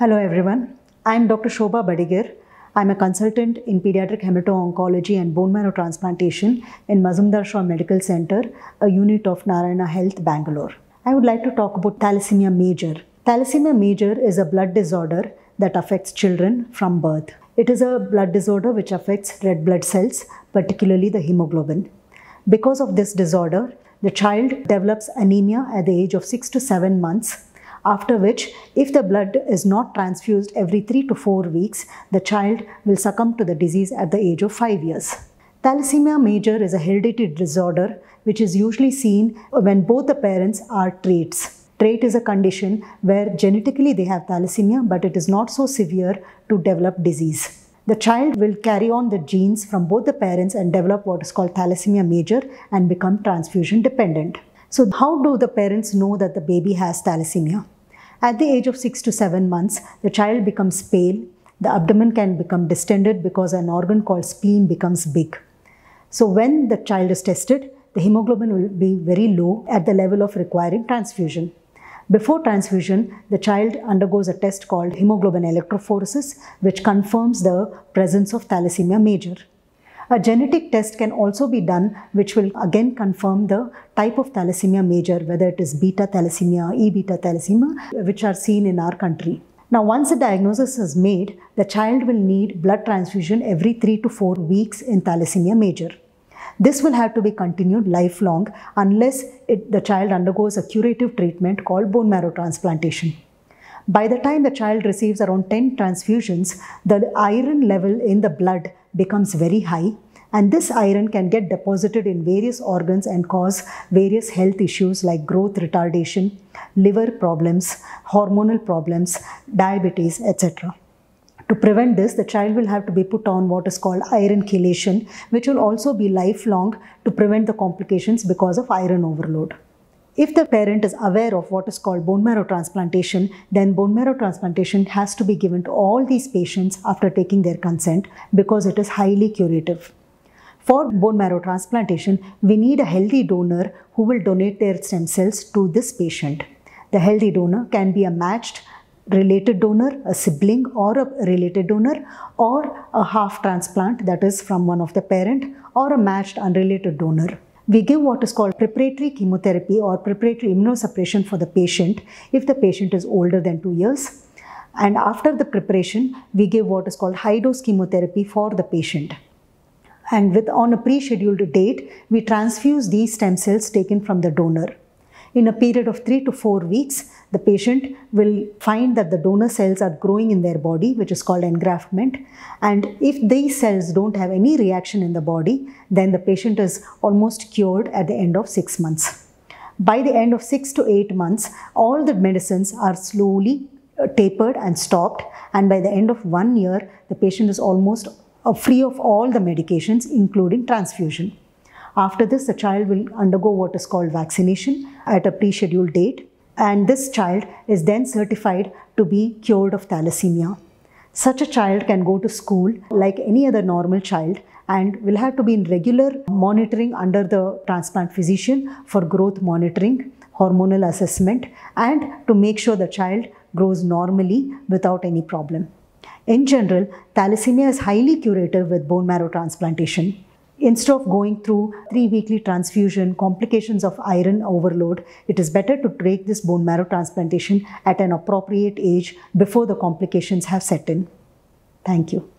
Hello everyone. I'm Dr. Shobha Badiger. I'm a consultant in pediatric hemato-oncology and bone marrow transplantation in Mazumdar Shaw Medical Center, a unit of Narayana Health, Bangalore. I would like to talk about thalassemia major. Thalassemia major is a blood disorder that affects children from birth. It is a blood disorder which affects red blood cells, particularly the hemoglobin. Because of this disorder, the child develops anemia at the age of 6 to 7 months after which if the blood is not transfused every 3 to 4 weeks, the child will succumb to the disease at the age of 5 years. Thalassemia major is a hereditary disorder which is usually seen when both the parents are traits. Trait is a condition where genetically they have thalassemia but it is not so severe to develop disease. The child will carry on the genes from both the parents and develop what is called thalassemia major and become transfusion dependent. So, how do the parents know that the baby has thalassemia? At the age of 6 to 7 months, the child becomes pale, the abdomen can become distended because an organ called spleen becomes big. So, when the child is tested, the hemoglobin will be very low at the level of requiring transfusion. Before transfusion, the child undergoes a test called hemoglobin electrophoresis, which confirms the presence of thalassemia major. A genetic test can also be done, which will again confirm the type of thalassemia major, whether it is beta thalassemia, E beta thalassemia, which are seen in our country. Now, once the diagnosis is made, the child will need blood transfusion every 3 to 4 weeks in thalassemia major. This will have to be continued lifelong unless it, the child undergoes a curative treatment called bone marrow transplantation. By the time the child receives around 10 transfusions, the iron level in the blood becomes very high and this iron can get deposited in various organs and cause various health issues like growth retardation, liver problems, hormonal problems, diabetes, etc. To prevent this, the child will have to be put on what is called iron chelation, which will also be lifelong to prevent the complications because of iron overload. If the parent is aware of what is called bone marrow transplantation, then bone marrow transplantation has to be given to all these patients after taking their consent because it is highly curative. For bone marrow transplantation, we need a healthy donor who will donate their stem cells to this patient. The healthy donor can be a matched related donor, a sibling or a related donor or a half transplant that is from one of the parent or a matched unrelated donor. We give what is called preparatory chemotherapy or preparatory immunosuppression for the patient if the patient is older than 2 years. And after the preparation, we give what is called high dose chemotherapy for the patient and with on a pre-scheduled date, we transfuse these stem cells taken from the donor. In a period of 3 to 4 weeks, the patient will find that the donor cells are growing in their body, which is called engraftment. And if these cells don't have any reaction in the body, then the patient is almost cured at the end of 6 months. By the end of 6 to 8 months, all the medicines are slowly uh, tapered and stopped. And by the end of one year, the patient is almost uh, free of all the medications, including transfusion. After this, the child will undergo what is called vaccination at a pre-scheduled date, and this child is then certified to be cured of thalassemia. Such a child can go to school like any other normal child and will have to be in regular monitoring under the transplant physician for growth monitoring, hormonal assessment, and to make sure the child grows normally without any problem. In general, thalassemia is highly curative with bone marrow transplantation. Instead of going through three weekly transfusion, complications of iron overload, it is better to take this bone marrow transplantation at an appropriate age before the complications have set in. Thank you.